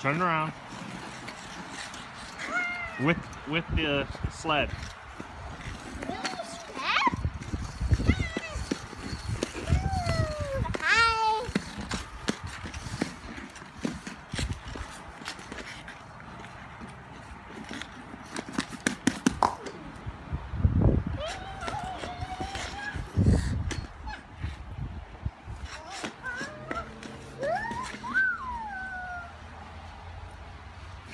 Turn around. With with the sled.